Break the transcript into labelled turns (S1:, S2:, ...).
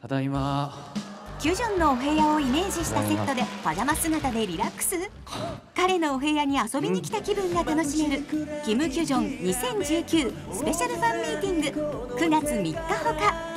S1: ただいま。
S2: キュジョンのお部屋をイメージしたセットでパジャマ姿でリラックス？彼のお部屋に遊びに来た気分が楽しめるキム・キュジョン2019スペシャルファンミーティング。9月3日ほか。